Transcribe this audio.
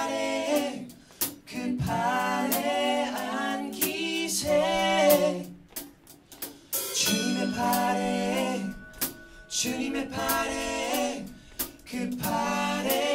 주님의 그 팔에 안기세. 주님의 팔에 주님의 팔에 그 팔에